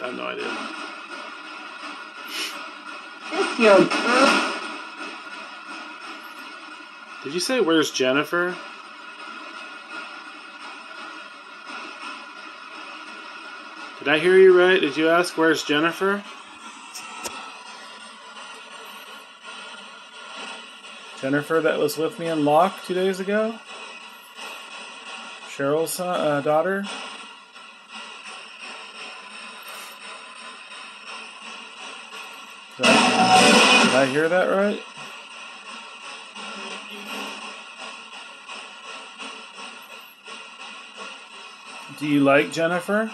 I have no idea. Kiss your girl. Did you say where's Jennifer? Did I hear you right? Did you ask where's Jennifer? Jennifer that was with me in Locke two days ago? Cheryl's uh, daughter? Did I hear that right? Do you like Jennifer?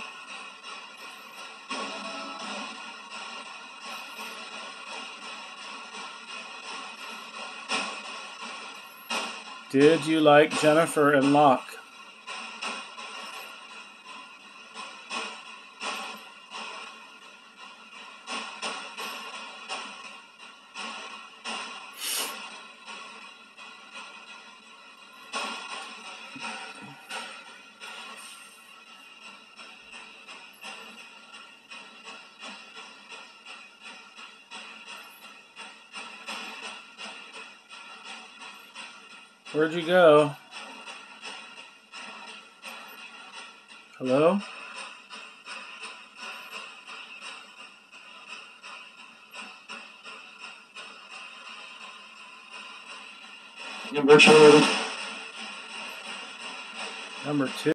Did you like Jennifer and Locke? Where'd you go? Hello? Number two. Number two.